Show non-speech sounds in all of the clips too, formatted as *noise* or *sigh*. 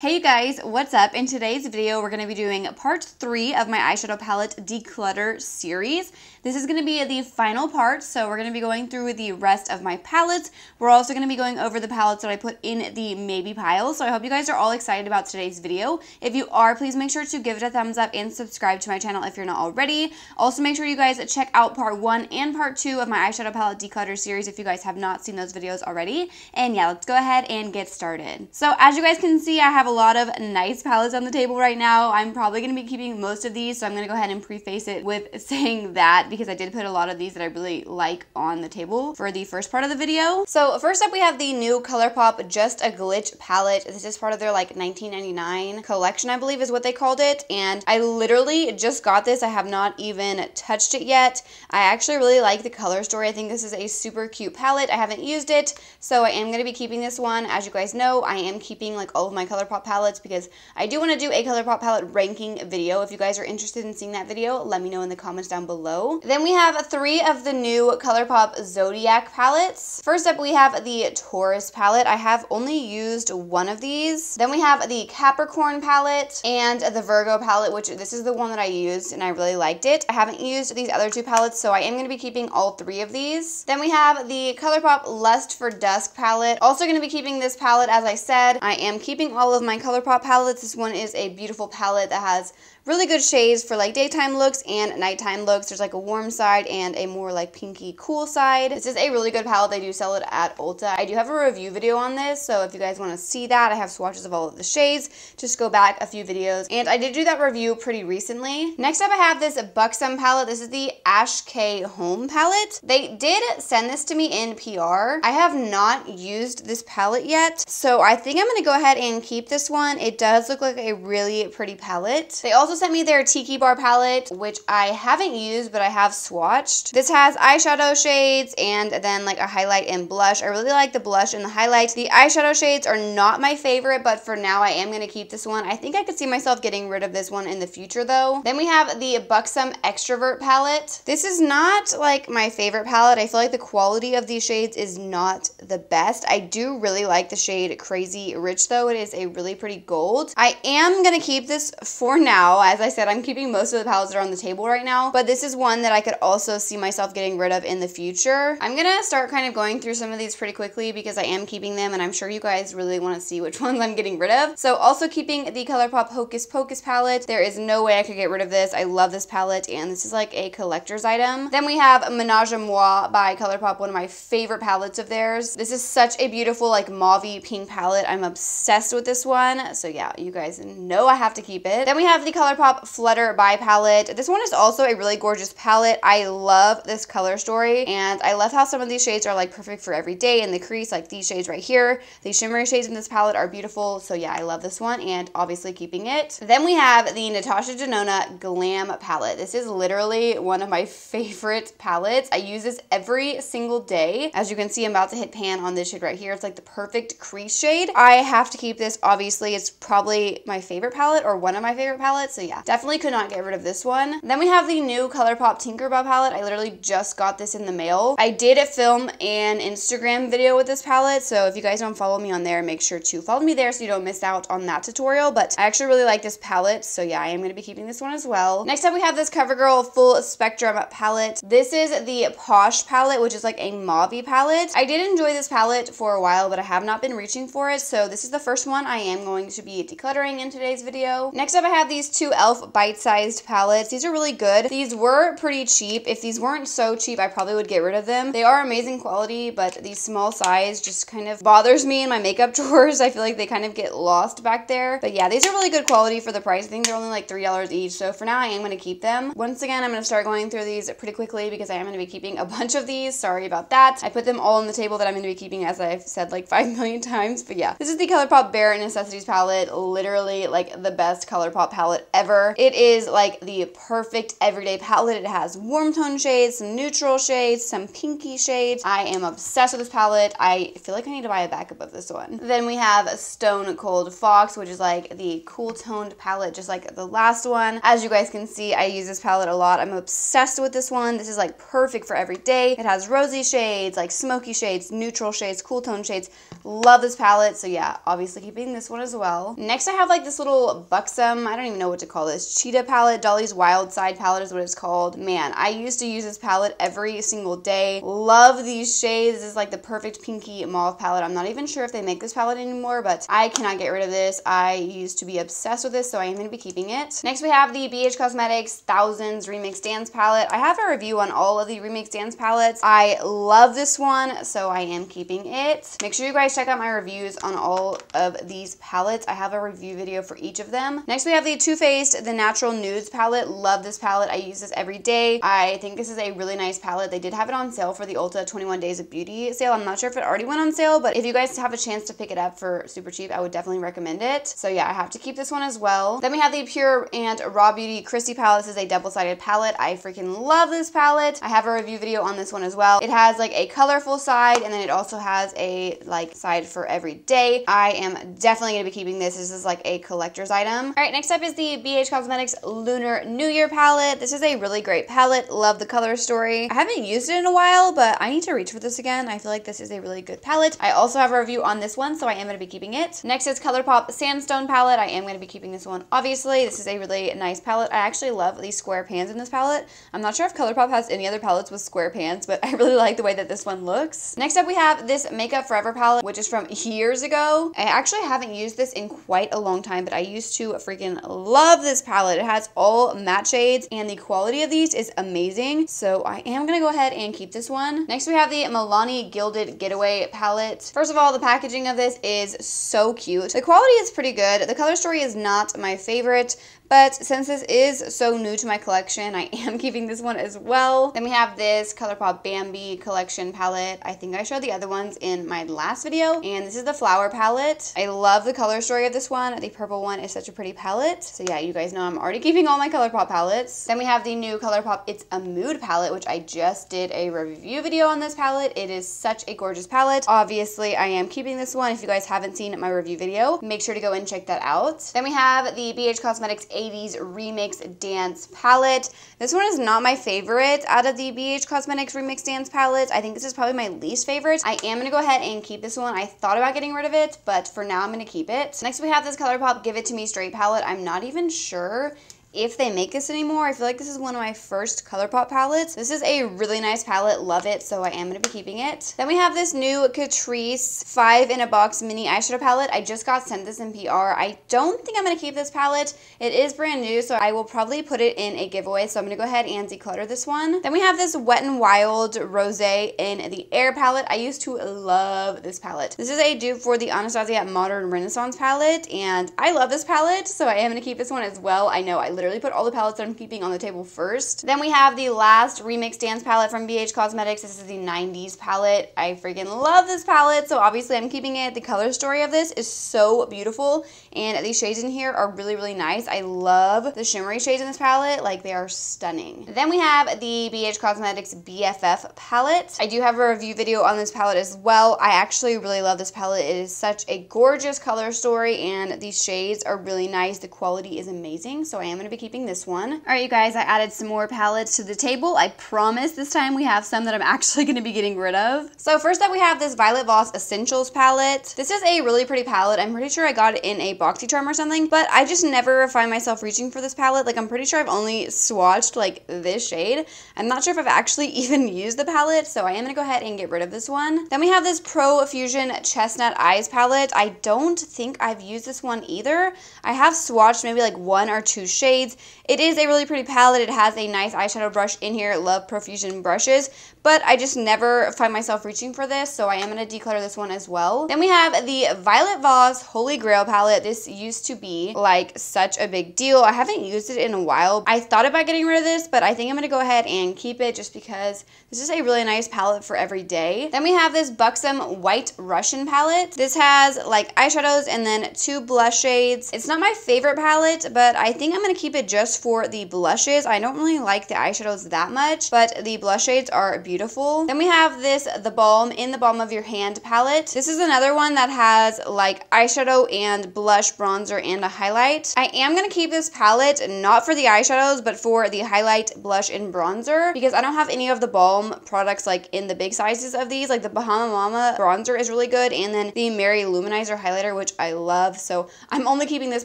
Hey you guys, what's up? In today's video, we're going to be doing part three of my eyeshadow palette declutter series. This is going to be the final part, so we're going to be going through the rest of my palettes. We're also going to be going over the palettes that I put in the maybe pile, so I hope you guys are all excited about today's video. If you are, please make sure to give it a thumbs up and subscribe to my channel if you're not already. Also, make sure you guys check out part one and part two of my eyeshadow palette declutter series if you guys have not seen those videos already. And yeah, let's go ahead and get started. So as you guys can see, I have a lot of nice palettes on the table right now. I'm probably going to be keeping most of these, so I'm going to go ahead and preface it with *laughs* saying that because I did put a lot of these that I really like on the table for the first part of the video. So first up, we have the new ColourPop Just a Glitch palette. This is part of their like 1999 collection, I believe is what they called it. And I literally just got this. I have not even touched it yet. I actually really like the color story. I think this is a super cute palette. I haven't used it, so I am going to be keeping this one. As you guys know, I am keeping like all of my ColourPop palettes palettes because I do want to do a ColourPop palette ranking video. If you guys are interested in seeing that video, let me know in the comments down below. Then we have three of the new ColourPop Zodiac palettes. First up, we have the Taurus palette. I have only used one of these. Then we have the Capricorn palette and the Virgo palette, which this is the one that I used and I really liked it. I haven't used these other two palettes, so I am going to be keeping all three of these. Then we have the ColourPop Lust for Dusk palette. Also going to be keeping this palette, as I said. I am keeping all of my ColourPop palettes. This one is a beautiful palette that has really good shades for like daytime looks and nighttime looks. There's like a warm side and a more like pinky cool side. This is a really good palette. They do sell it at Ulta. I do have a review video on this, so if you guys want to see that, I have swatches of all of the shades. Just go back a few videos. And I did do that review pretty recently. Next up, I have this Buxom palette. This is the Ash K Home palette. They did send this to me in PR. I have not used this palette yet, so I think I'm going to go ahead and keep this one. It does look like a really pretty palette. They also sent me their Tiki Bar palette, which I haven't used, but I have swatched. This has eyeshadow shades and then like a highlight and blush. I really like the blush and the highlight. The eyeshadow shades are not my favorite, but for now I am going to keep this one. I think I could see myself getting rid of this one in the future though. Then we have the Buxom Extrovert palette. This is not like my favorite palette. I feel like the quality of these shades is not the best. I do really like the shade Crazy Rich though. It is a really pretty gold. I am going to keep this for now as I said, I'm keeping most of the palettes that are on the table right now, but this is one that I could also see myself getting rid of in the future. I'm gonna start kind of going through some of these pretty quickly because I am keeping them and I'm sure you guys really wanna see which *laughs* ones I'm getting rid of. So also keeping the ColourPop Hocus Pocus palette. There is no way I could get rid of this. I love this palette and this is like a collector's item. Then we have Menage a Moi by ColourPop, one of my favorite palettes of theirs. This is such a beautiful like mauve pink palette. I'm obsessed with this one. So yeah, you guys know I have to keep it. Then we have the ColourPop ColourPop Flutter by palette. This one is also a really gorgeous palette. I love this color story and I love how some of these shades are like perfect for every day in the crease like these shades right here. These shimmery shades in this palette are beautiful. So yeah, I love this one and obviously keeping it. Then we have the Natasha Denona Glam palette. This is literally one of my *laughs* favorite palettes. I use this every single day. As you can see, I'm about to hit pan on this shade right here. It's like the perfect crease shade. I have to keep this. Obviously, it's probably my favorite palette or one of my favorite palettes. So yeah, definitely could not get rid of this one. Then we have the new ColourPop Tinkerbell palette. I literally just got this in the mail. I did a film an Instagram video with this palette, so if you guys don't follow me on there, make sure to follow me there so you don't miss out on that tutorial. But I actually really like this palette, so yeah, I am going to be keeping this one as well. Next up, we have this CoverGirl Full Spectrum palette. This is the Posh palette, which is like a mauve palette. I did enjoy this palette for a while, but I have not been reaching for it, so this is the first one I am going to be decluttering in today's video. Next up, I have these two e.l.f. bite-sized palettes. These are really good. These were pretty cheap. If these weren't so cheap, I probably would get rid of them. They are amazing quality, but these small size just kind of bothers me in my makeup *laughs* drawers. I feel like they kind of get lost back there. But yeah, these are really good quality for the price. I think they're only like $3 each. So for now, I am going to keep them. Once again, I'm going to start going through these pretty quickly because I am going to be keeping a bunch of these. Sorry about that. I put them all on the table that I'm going to be keeping as I've said like *laughs* 5 million times. But yeah, this is the ColourPop Bare Necessities palette. Literally like the best ColourPop palette ever. It is like the perfect everyday palette. It has warm tone shades, some neutral shades, some pinky shades. I am obsessed with this palette. I feel like I need to buy a backup of this one. Then we have Stone Cold Fox, which is like the cool toned palette, just like the last one. As you guys can see, I use this palette a lot. I'm obsessed with this one. This is like perfect for every day. It has rosy shades, like smoky shades, neutral shades, cool tone shades. Love this palette. So yeah, obviously keeping this one as well. Next I have like this little buxom, I don't even know what to call this, cheetah palette. Dolly's Wild Side palette is what it's called. Man, I used to use this palette every single day. Love these shades. This is like the perfect pinky mauve palette. I'm not even sure if they make this palette anymore, but I cannot get rid of this. I used to be obsessed with this, so I am going to be keeping it. Next we have the BH Cosmetics Thousands Remix Dance palette. I have a review on all of the Remix Dance palettes. I love this one, so I am keeping it. Make sure you guys check out my reviews on all of these palettes. I have a review video for each of them. Next, we have the Too Faced The Natural Nudes palette. Love this palette. I use this every day. I think this is a really nice palette. They did have it on sale for the Ulta 21 Days of Beauty sale. I'm not sure if it already went on sale, but if you guys have a chance to pick it up for super cheap, I would definitely recommend it. So yeah, I have to keep this one as well. Then we have the PUR and Raw Beauty Kristi palette. This is a double-sided palette. I freaking love this palette. I have a review video on this one as well. It has like a colorful side and then it also has a like side for every day. I am definitely going to be keeping this. This is like a collector's item. All right, next up is the BH Cosmetics Lunar New Year palette. This is a really great palette. Love the color story. I haven't used it in a while, but I need to reach for this again. I feel like this is a really good palette. I also have a review on this one, so I am going to be keeping it. Next is ColourPop Sandstone palette. I am going to be keeping this one, obviously. This is a really nice palette. I actually love these square pans in this palette. I'm not sure if ColourPop has any other palettes with square pans, but *laughs* I really like the way that this one looks. Next up, we have this Makeup Forever palette, which is from years ago. I actually haven't used this in quite a long time, but I used to freaking love this palette. It has all matte shades, and the quality of these is amazing. So I am to go ahead and keep this one. Next, we have the Milani Gilded Getaway palette. First of all, the packaging of this is so cute. The quality is pretty good. The color story is not my favorite, but since this is so new to my collection, I am *laughs* keeping this one as well. Then we have this ColourPop Bambi collection palette. I think I showed the other ones in my last video. And this is the flower palette. I love the color story of this one. The purple one is such a pretty palette. So yeah, you guys know I'm already keeping all my ColourPop palettes. Then we have the new ColourPop It's a Mood palette, which I just did a review video on this palette. It is such a gorgeous palette. Obviously, I am keeping this one. If you guys haven't seen my review video, make sure to go and check that out. Then we have the BH Cosmetics 80s Remix Dance Palette. This one is not my favorite out of the BH Cosmetics Remix Dance Palette. I think this is probably my least favorite. I am going to go ahead and keep this one. I thought about getting rid of it, but for now I'm going to keep it. Next we have this ColourPop Give It To Me Straight Palette. I'm not even sure if they make this anymore. I feel like this is one of my first ColourPop palettes. This is a really nice palette. Love it. So I am going to be keeping it. Then we have this new Catrice 5 in a box mini eyeshadow palette. I just got sent this in PR. I don't think I'm going to keep this palette. It is brand new, so I will probably put it in a giveaway. So I'm going to go ahead and declutter this one. Then we have this Wet n Wild Rose in the Air palette. I used to love this palette. This is a dupe for the Anastasia Modern Renaissance palette, and I love this palette, so I am going to keep this one as well. I know I literally put all the palettes that I'm keeping on the table first. Then we have the last Remix Dance palette from BH Cosmetics. This is the 90s palette. I freaking love this palette, so obviously I'm keeping it. The color story of this is so beautiful, and these shades in here are really, really nice. I love the shimmery shades in this palette. Like, they are stunning. Then we have the BH Cosmetics BFF palette. I do have a review video on this palette as well. I actually really love this palette. It is such a gorgeous color story, and these shades are really nice. The quality is amazing, so I am going to be keeping this one. All right, you guys, I added some more palettes to the table. I promise this time we have some that I'm *laughs* actually going to be getting rid of. So first up, we have this Violet Voss Essentials palette. This is a really pretty palette. I'm pretty sure I got it in a BoxyCharm or something, but I just never find myself reaching for this palette. Like, I'm pretty sure I've only swatched, like, this shade. I'm not sure if I've actually *laughs* even used the palette, so I am going to go ahead and get rid of this one. Then we have this Profusion Chestnut Eyes palette. I don't think I've used this one either. I have swatched maybe like one or two shades. It is a really pretty palette. It has a nice eyeshadow brush in here. Love Profusion brushes, but I just never find myself reaching for this, so I am going to declutter this one as well. Then we have the Violet Voss Holy Grail palette. This used to be like such a big deal. I haven't used it in a while. I thought about getting rid of this, but I think I'm going to go ahead and keep it just because this is a really nice palette for every day. Then we have this Buxom White Russian palette. This has like eyeshadows and then two blush shades. It's not my favorite palette, but I think I'm going to keep keep it just for the blushes. I don't really like the eyeshadows that much, but the blush shades are beautiful. Then we have this The Balm in the Balm of Your Hand palette. This is another one that has like eyeshadow and blush, bronzer, and a highlight. I am going to keep this palette not for the eyeshadows, but for the highlight, blush, and bronzer because I don't have any of the Balm products like in the big sizes of these. Like the Bahama Mama bronzer is really good and then the Mary-Lou Manizer highlighter, which I love. So I'm only keeping this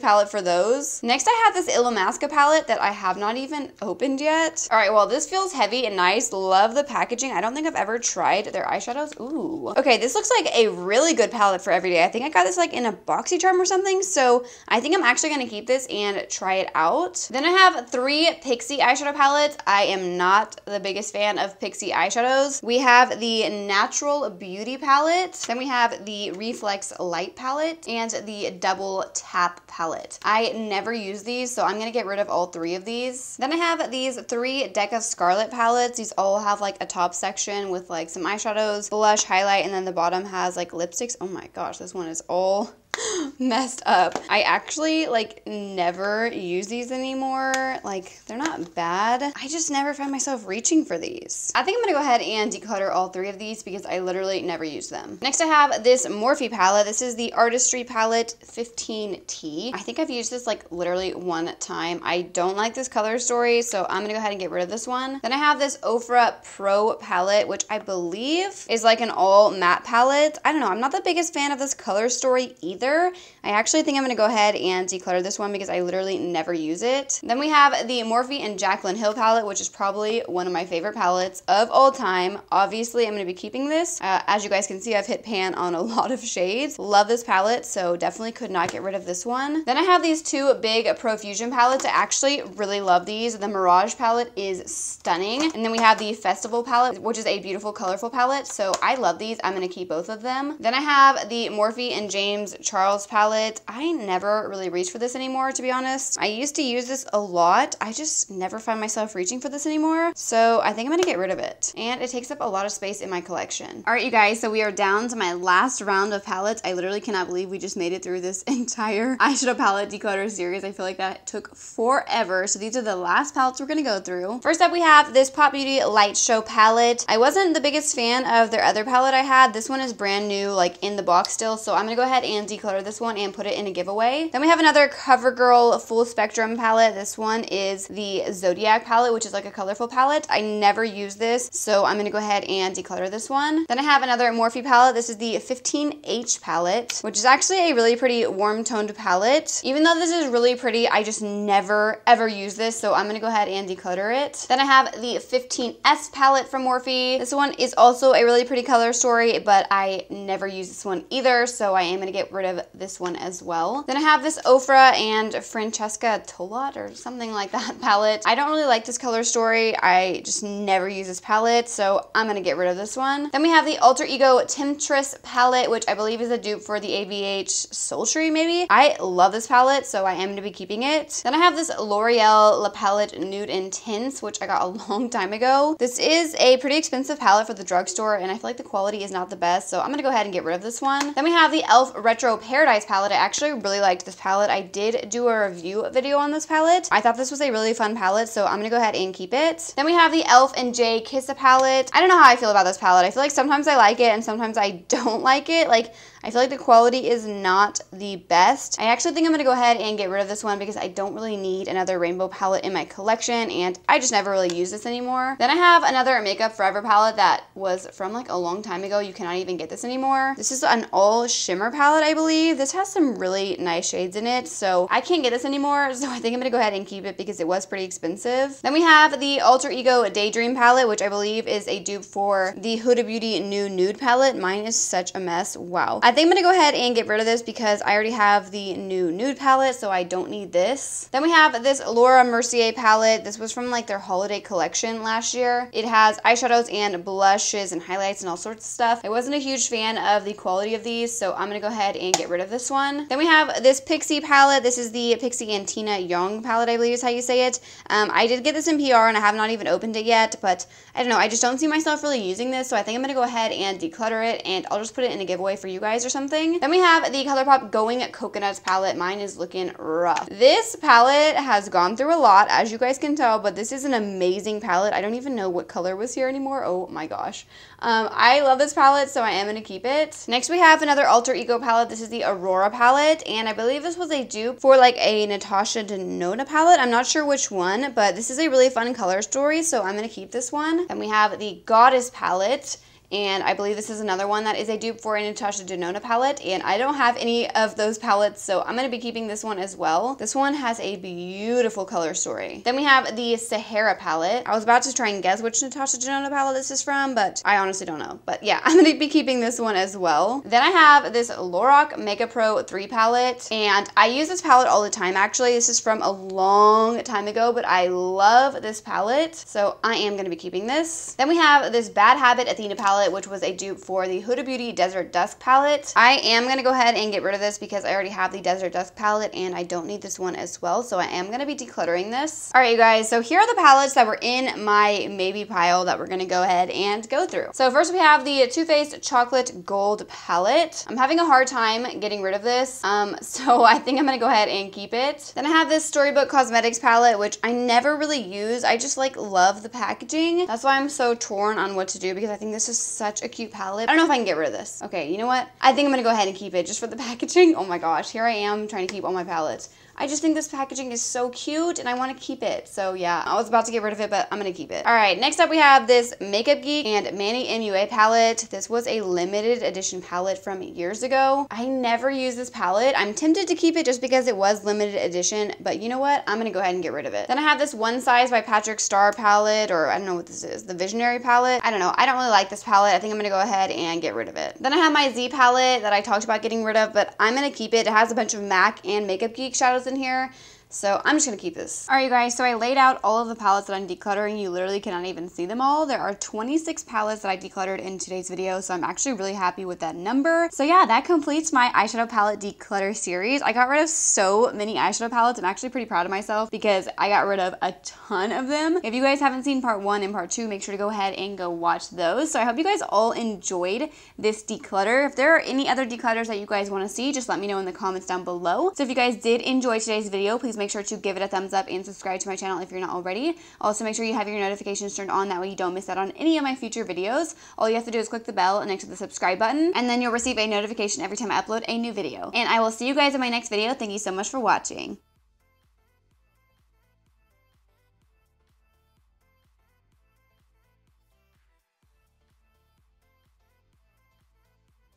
palette for those. Next, I have this Illamasqua palette that I have not even opened yet. All right, well, this feels heavy and nice. Love the packaging. I don't think I've ever tried their eyeshadows. Ooh. Okay, this looks like a really good palette for everyday. I think I got this like in a BoxyCharm or something. So I think I'm actually going to keep this and try it out. Then I have three Pixi eyeshadow palettes. I am not the biggest fan of Pixi eyeshadows. We have the Natural Beauty palette. Then we have the Reflex Light palette and the Double Tap palette. I never use these, so I'm going to get rid of all three of these. Then I have these three Deca Scarlet palettes. These all have like a top section with like some eyeshadows, blush, highlight, and then the bottom has like lipsticks. Oh my gosh, this one is all *laughs* messed up. I actually like never use these anymore. Like they're not bad. I just never find myself reaching for these. I think I'm gonna go ahead and declutter all three of these because I literally never use them. Next I have this Morphe palette. This is the Artistry Palette 15T. I think I've used this like literally one time. I don't like this color story, so I'm gonna go ahead and get rid of this one. Then I have this Ofra Pro palette, which I believe is like an all matte palette. I don't know, I'm not the biggest fan of this color story either either. I actually think I'm going to go ahead and declutter this one because I literally never use it. Then we have the Morphe and Jaclyn Hill palette, which is probably one of my favorite palettes of all time. Obviously, I'm going to be keeping this. Uh, as you guys can see, I've hit pan on a *laughs* lot of shades. Love this palette, so definitely could not get rid of this one. Then I have these two big Profusion palettes. I actually really love these. The Mirage palette is stunning. And then we have the Festival palette, which is a beautiful, colorful palette. So I love these. I'm going to keep both of them. Then I have the Morphe and James Charles palette. I never really reach for this anymore, to be honest. I used to use this a lot. I just never find myself reaching for this anymore. So I think I'm gonna get rid of it. And it takes up a lot of space in my collection. All right, you guys, so we are down to my last round of palettes. I literally cannot believe we just made it through this *laughs* entire eyeshadow palette declutter series. I feel like that took forever. So these are the last palettes we're gonna go through. First up, we have this Pop Beauty Light Show palette. I wasn't the biggest fan of their other palette I had. This one is brand new, like in the box still. So I'm gonna go ahead and declutter declutter this one and put it in a giveaway. Then we have another CoverGirl Full Spectrum palette. This one is the Zodiac palette, which is like a colorful palette. I never use this, so I'm to go ahead and declutter this one. Then I have another Morphe palette. This is the 15H palette, which is actually a really pretty warm toned palette. Even though this is really pretty, I just never ever use this, so I'm to go ahead and declutter it. Then I have the 15S palette from Morphe. This one is also a really pretty color story, but I never use this one either, so I am to get rid of this one as well. Then I have this Ofra and Francesca Tolot or something like that *laughs* palette. I don't really like this color story. I just never use this palette, so I'm gonna get rid of this one. Then we have the Alter Ego Temptress palette, which I believe is a dupe for the ABH Sultry, maybe. I love this palette, so I am gonna be keeping it. Then I have this L'Oreal La Palette Nude Intense, which I got a *laughs* long time ago. This is a pretty expensive palette for the drugstore, and I feel like the quality is not the best, so I'm gonna go ahead and get rid of this one. Then we have the e.l.f. Retro Paradise palette. I actually really liked this palette. I did do a review video on this palette. I thought this was a really fun palette, so I'm gonna go ahead and keep it. Then we have the e.l.f. and J Kissa palette. I don't know how I feel about this palette. I feel like sometimes I like it and sometimes I *laughs* don't like it. Like, I feel like the quality is not the best. I actually think I'm gonna go ahead and get rid of this one because I don't really need another rainbow palette in my collection and I just never really use this anymore. Then I have another Makeup Forever palette that was from like a long time ago. You cannot even get this anymore. This is an all shimmer palette, I believe. This has some really nice shades in it, so I can't get this anymore, *laughs* so I think I'm gonna go ahead and keep it because it was pretty expensive. Then we have the Alter Ego Daydream palette, which I believe is a dupe for the Huda Beauty New Nude palette. Mine is such a mess. Wow. Think I'm to go ahead and get rid of this because I already have the new nude palette, so I don't need this. Then we have this Laura Mercier palette. This was from like their holiday collection last year. It has eyeshadows and blushes and highlights and all sorts of stuff. I wasn't a huge fan of the quality of these, so I'm to go ahead and get rid of this one. Then we have this Pixi palette. This is the Pixi and Tina Yong palette, I believe is how you say it. Um, I did get this in PR and I have not even opened it yet, but I don't know. I just don't see myself really using this, so I think I'm to go ahead and declutter it, and I'll just put it in a giveaway for you guys or something. Then we have the ColourPop Going Coconuts palette. Mine is looking rough. This palette has gone through a lot, as you guys can tell, but this is an amazing palette. I don't even know what color was here anymore. Oh my gosh. Um, I love this palette, so I am going to keep it. Next, we have another Alter Ego palette. This is the Aurora palette, and I believe this was a dupe for like a Natasha Denona palette. I'm not sure which one, but this is a really fun color story, so I'm going to keep this one. Then we have the Goddess palette. And I believe this is another one that is a dupe for a Natasha Denona palette. And I don't have any of those palettes, so I'm going to be keeping this one as well. This one has a beautiful color story. Then we have the Sahara palette. I was about to try and guess which Natasha Denona palette this is from, but I honestly don't know. But yeah, *laughs* I'm going to be keeping this one as well. Then I have this Lorac Mega Pro 3 palette. And I use this palette all the time, actually. This is from a long time ago, but I love this palette. So I am going to be keeping this. Then we have this Bad Habit Athena palette palette, which was a dupe for the Huda Beauty Desert Dusk palette. I am going to go ahead and get rid of this because I already have the Desert Dusk palette and I don't need this one as well. So I am going to be decluttering this. All right, you guys. So here are the palettes that were in my maybe pile that we're going to go ahead and go through. So first we have the Too Faced Chocolate Gold palette. I'm having a hard time getting rid of this. Um, *laughs* so I think I'm going to go ahead and keep it. Then I have this Storybook Cosmetics palette, which I never really use. I just like love the packaging. That's why I'm so torn on what to do because I think this is such a cute palette. I don't know if I can get rid of this. Okay, you know what? I think I'm gonna go ahead and keep it just for the *laughs* packaging. Oh my gosh, here I am trying to keep all my palettes. I just think this packaging is so cute and I want to keep it. So yeah, I was about to get rid of it, but I'm going to keep it. All right, next up we have this Makeup Geek and Manny MUA palette. This was a limited edition palette from years ago. I never use this palette. I'm tempted to keep it just because it was limited edition, but you know what? I'm going to go ahead and get rid of it. Then I have this One Size by Patrick Starrr palette, or I don't know what this is, the Visionary palette. I don't know. I don't really like this palette. I think I'm going to go ahead and get rid of it. Then I have my Z palette that I talked about getting rid of, but I'm going to keep it. It has a bunch of MAC and Makeup Geek shadows in here. So I'm just to keep this. All right, you guys, so I laid out all of the palettes that I'm decluttering. You literally cannot even see them all. There are 26 palettes that I decluttered in today's video, so I'm actually really happy with that number. So yeah, that completes my eyeshadow palette declutter series. I got rid of so many eyeshadow palettes. I'm actually pretty proud of myself because I got rid of a ton of them. If you guys haven't seen part one and part two, make sure to go ahead and go watch those. So I hope you guys all enjoyed this declutter. If there are any other declutters that you guys want to see, just let me know in the comments down below. So if you guys did enjoy today's video, please make make sure to give it a thumbs up and subscribe to my channel if you're not already. Also, make sure you have your notifications turned on. That way you don't miss out on any of my future videos. All you have to do is click the bell next to the subscribe button, and then you'll receive a notification every time I upload a new video. And I will see you guys in my next video. Thank you so much for watching.